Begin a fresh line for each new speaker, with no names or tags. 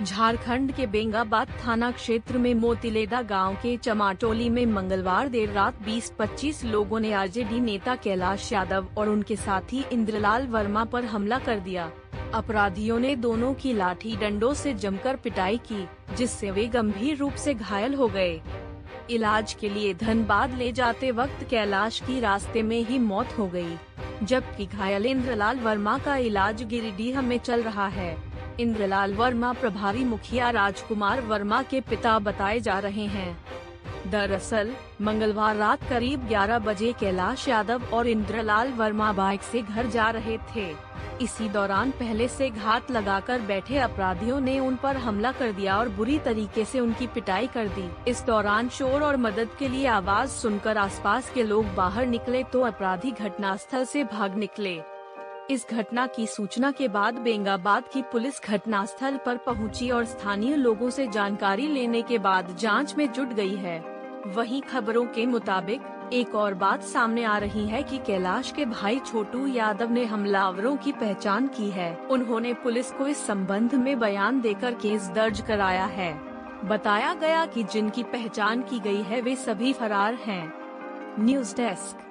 झारखंड के बेंगाबाद थाना क्षेत्र में मोतिलेदा गाँव के चमाटोली में मंगलवार देर रात 20-25 लोगों ने आरजेडी नेता कैलाश यादव और उनके साथी इंद्रलाल वर्मा पर हमला कर दिया। अपराधियों ने दोनों की लाठी डंडों से जमकर पिटाई की जिससे वे गंभीर रूप से घायल हो गए। इलाज के लिए धनबाद ले जाते वक्त कैलाश की रास्ते में ही मौत हो गई, जबकि घायल इंद्रलाल वर्मा का इलाज गिरिडीह में चल रहा है। इंद्रलाल वर्मा प्रभारी मुखिया राजकुमार वर्मा के पिता बताए जा रहे हैं। दरअसल, मंगलवार रात करीब 11 बजे कैलाश यादव और इंद्रलाल वर्मा बाइक से घर जा रहे थे। इसी दौरान पहले से घात लगाकर बैठे अपराधियों ने उन पर हमला कर दिया और बुरी तरीके से उनकी पिटाई कर दी। इस दौरान शोर और मदद के लिए आवाज़ सुनकर आसपास के लोग बाहर निकले तो अपराधी घटनास्थल से भाग निकले। इस घटना की सूचना के बाद बेंगाबाद की पुलिस घटनास्थल पर पहुँची और स्थानीय लोगों से जानकारी लेने के बाद जाँच में जुट गई है। वहीं खबरों के मुताबिक, एक और बात सामने आ रही है कि कैलाश के भाई छोटू यादव ने हमलावरों की पहचान की है। उन्होंने पुलिस को इस संबंध में बयान देकर केस दर्ज कराया है। बताया गया कि जिनकी पहचान की गई है, वे सभी फरार हैं। News desk.